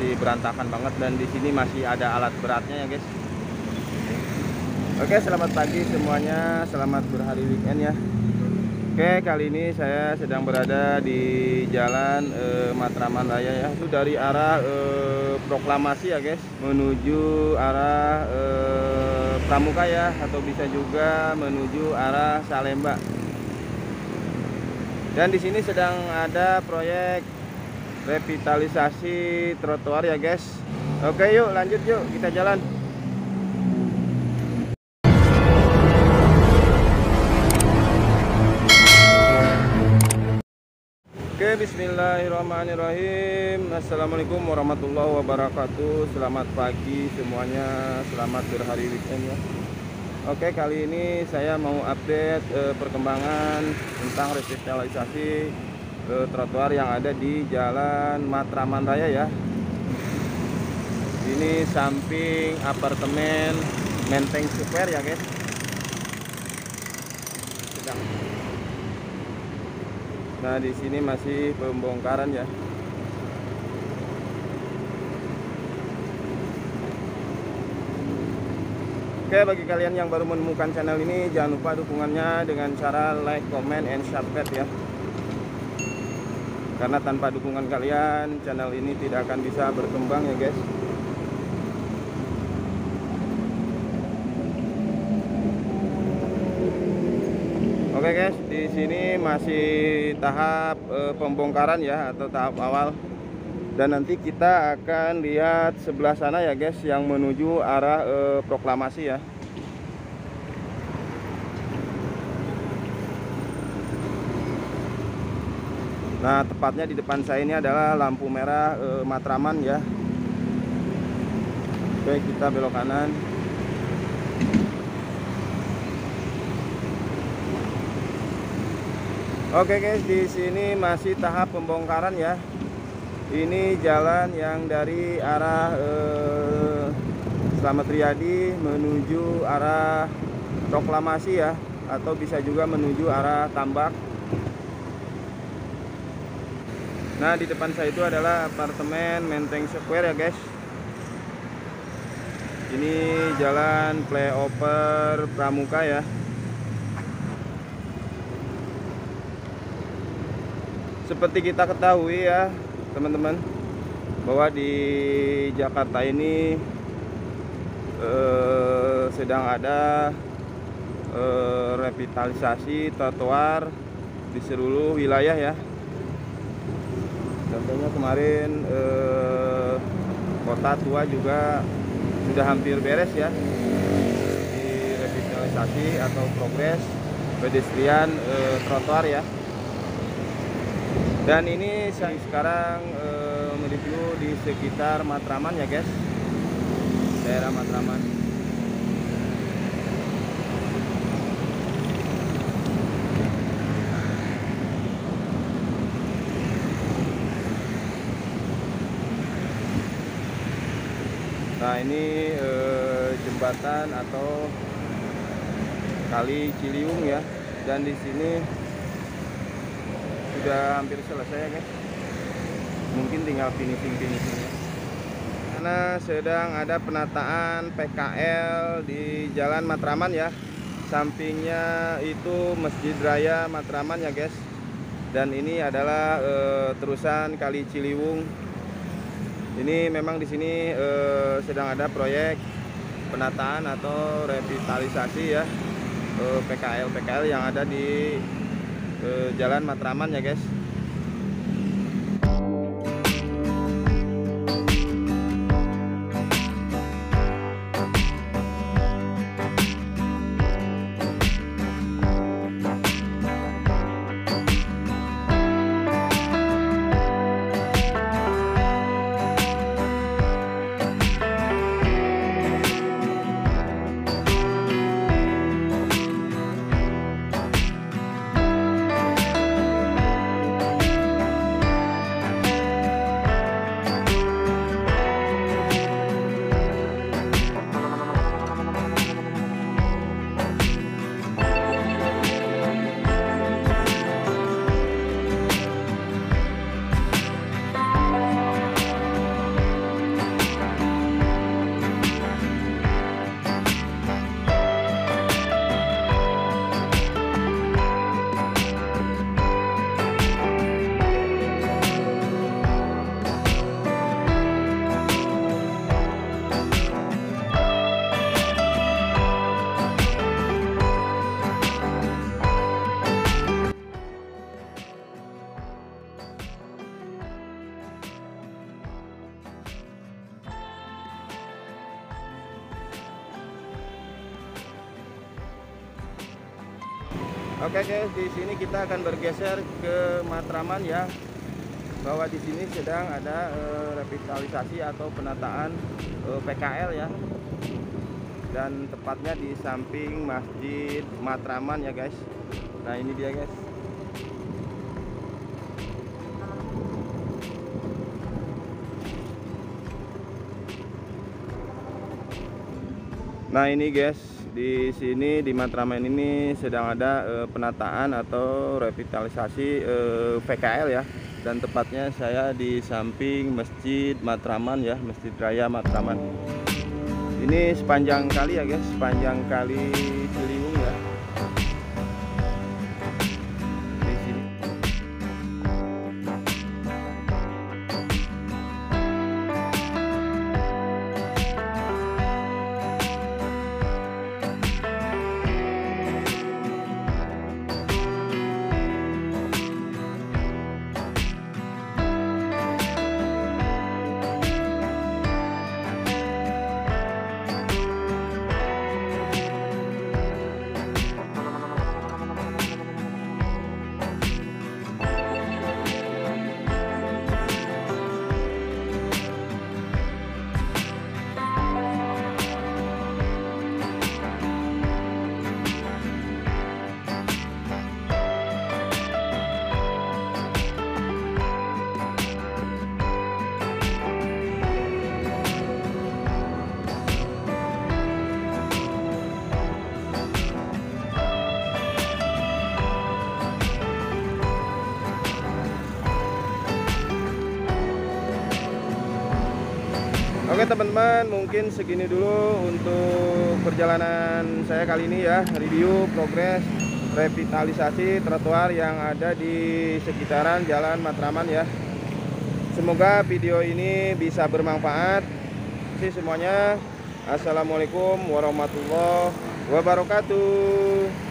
masih berantakan banget dan di sini masih ada alat beratnya ya guys. Oke selamat pagi semuanya. Selamat berhari weekend ya. Oke kali ini saya sedang berada di jalan eh, Matraman Raya ya. Itu dari arah eh, proklamasi ya guys. Menuju arah eh, Pramuka ya atau bisa juga menuju arah Salemba. Dan di sini sedang ada proyek revitalisasi trotoar ya guys. Oke yuk lanjut yuk. Kita jalan. Oke bismillahirrahmanirrahim. Assalamualaikum warahmatullahi wabarakatuh. Selamat pagi semuanya. Selamat berhari weekend ya. Oke kali ini saya mau update eh, perkembangan Tentang revitalisasi eh, trotoar yang ada di Jalan Matraman Raya ya Ini samping apartemen Menteng Square ya guys Sedang Nah, di sini masih pembongkaran ya. Oke, bagi kalian yang baru menemukan channel ini, jangan lupa dukungannya dengan cara like, comment, and subscribe ya. Karena tanpa dukungan kalian, channel ini tidak akan bisa berkembang ya guys. Oke guys, di sini masih tahap e, pembongkaran ya atau tahap awal. Dan nanti kita akan lihat sebelah sana ya guys yang menuju arah e, proklamasi ya. Nah, tepatnya di depan saya ini adalah lampu merah e, Matraman ya. Oke, kita belok kanan. Oke guys, di sini masih tahap pembongkaran ya. Ini jalan yang dari arah eh, Slamet Riyadi menuju arah Proklamasi ya, atau bisa juga menuju arah Tambak. Nah, di depan saya itu adalah apartemen Menteng Square ya guys. Ini jalan flyover Pramuka ya. seperti kita ketahui ya teman-teman bahwa di Jakarta ini eh, sedang ada eh, revitalisasi trotoar di seluruh wilayah ya contohnya kemarin eh, kota tua juga sudah hampir beres ya. Di revitalisasi atau progres pedestrian eh, trotoar ya. Dan ini saya sekarang e, mereview di sekitar Matraman ya guys. Daerah Matraman nah ini e, jembatan atau kali Ciliwung ya. Dan di sini sudah hampir selesai ya guys. Mungkin tinggal finishing finishingnya karena sedang ada penataan PKL di Jalan Matraman ya. Sampingnya itu Masjid Raya Matraman ya guys. Dan ini adalah e, terusan Kali Ciliwung ini memang di sini e, sedang ada proyek penataan atau revitalisasi ya e, PKL PKL yang ada di ke Jalan Matraman ya guys Oke guys, di sini kita akan bergeser ke Matraman ya. Bahwa di sini sedang ada uh, revitalisasi atau penataan uh, eh, PKL ya. Dan tepatnya di samping Masjid Matraman ya guys. Nah, ini dia guys. Nah ini guys, di sini di Matraman ini sedang ada e, penataan atau revitalisasi e, eh, PKL ya, dan tepatnya saya di samping Masjid Matraman ya, Masjid Raya Matraman. Ini sepanjang kali ya guys, sepanjang kali Ciliwung Oke teman-teman mungkin segini dulu untuk perjalanan saya kali ini ya. Review progres revitalisasi trotoar yang ada di sekitaran Jalan Matraman ya. Semoga video ini bisa bermanfaat. Sih semuanya. Assalamualaikum warahmatullahi wabarakatuh